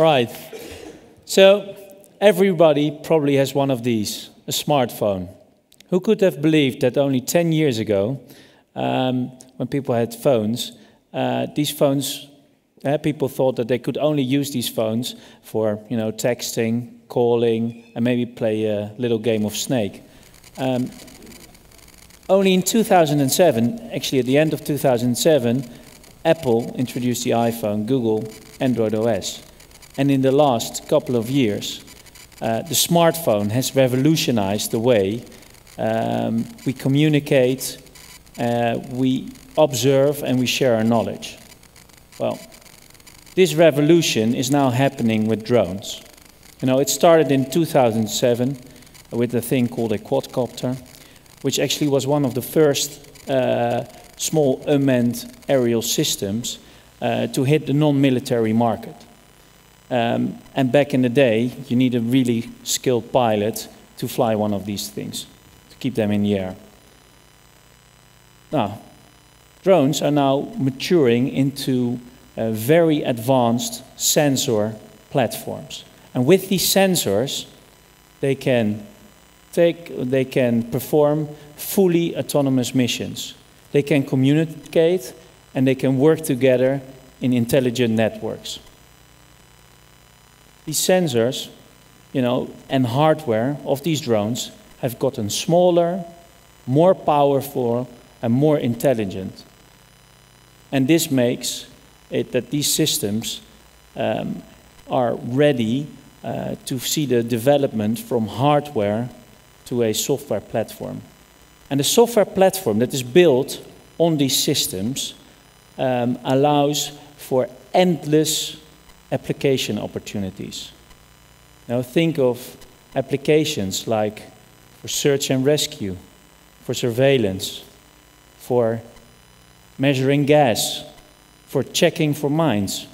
All right. So, everybody probably has one of these a smartphone. Who could have believed that only 10 years ago, um, when people had phones, uh, these phones, uh, people thought that they could only use these phones for, you know, texting, calling, and maybe play a little game of Snake. Um, only in 2007, actually at the end of 2007, Apple introduced the iPhone, Google, Android OS. And in the last couple of years, uh, the smartphone has revolutionized the way um, we communicate, uh, we observe, and we share our knowledge. Well, this revolution is now happening with drones. You know, it started in 2007 with a thing called a quadcopter, which actually was one of the first uh, small unmanned aerial systems uh, to hit the non-military market. Um, and back in the day, you need a really skilled pilot to fly one of these things, to keep them in the air. Now, drones are now maturing into uh, very advanced sensor platforms. And with these sensors, they can take, they can perform fully autonomous missions. They can communicate and they can work together in intelligent networks. These sensors, you know, and hardware of these drones have gotten smaller, more powerful, and more intelligent. And this makes it that these systems um, are ready uh, to see the development from hardware to a software platform. And the software platform that is built on these systems um, allows for endless application opportunities. Now think of applications like for search and rescue, for surveillance, for measuring gas, for checking for mines.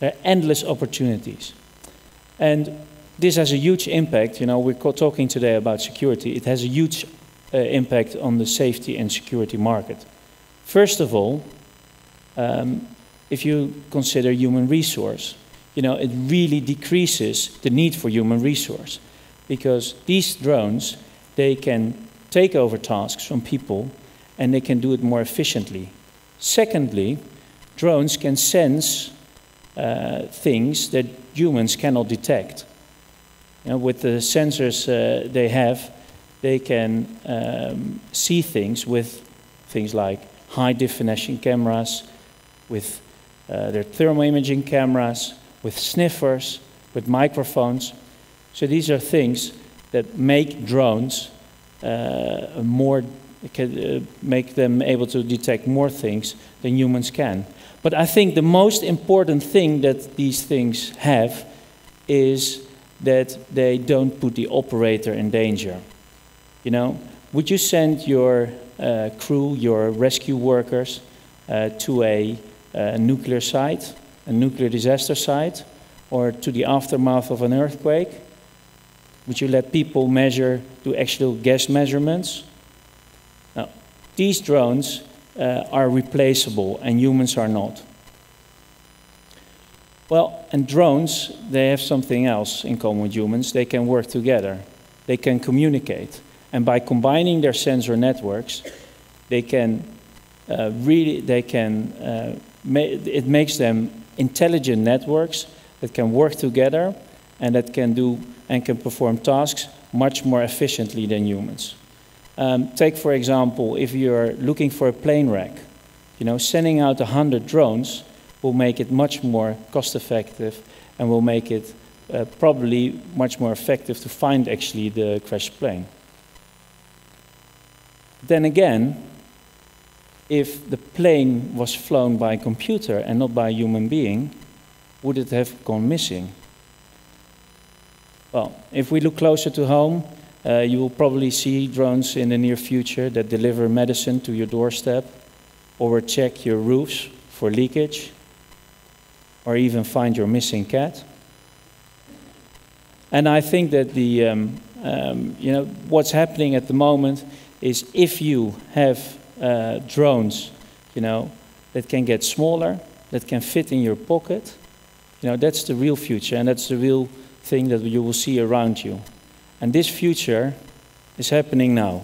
There are endless opportunities. And this has a huge impact. You know, we're talking today about security. It has a huge uh, impact on the safety and security market. First of all, um, if you consider human resource, you know, it really decreases the need for human resource because these drones, they can take over tasks from people and they can do it more efficiently. Secondly, drones can sense uh, things that humans cannot detect. You know, with the sensors uh, they have, they can um, see things with things like high definition cameras, with uh, their thermal imaging cameras, with sniffers, with microphones. So these are things that make drones uh, more, can, uh, make them able to detect more things than humans can. But I think the most important thing that these things have is that they don't put the operator in danger. You know, would you send your uh, crew, your rescue workers, uh, to a, a, nuclear site, a nuclear disaster site, or to the aftermath of an earthquake? Would you let people measure, do actual gas measurements? Now, these drones uh, are replaceable and humans are not. Well, and drones, they have something else in common with humans. They can work together, they can communicate. And by combining their sensor networks, they can uh, really, they can, uh, ma it makes them intelligent networks that can work together and that can do and can perform tasks much more efficiently than humans. Um, take, for example, if you're looking for a plane wreck, you know, sending out 100 drones will make it much more cost effective and will make it uh, probably much more effective to find actually the crashed plane. Then again, if the plane was flown by a computer and not by a human being, would it have gone missing? Well, if we look closer to home, uh, you will probably see drones in the near future that deliver medicine to your doorstep or check your roofs for leakage or even find your missing cat. And I think that the, um, um, you know, what's happening at the moment is if you have uh, drones, you know, that can get smaller, that can fit in your pocket, You know, that's the real future, and that's the real thing that you will see around you. And this future is happening now.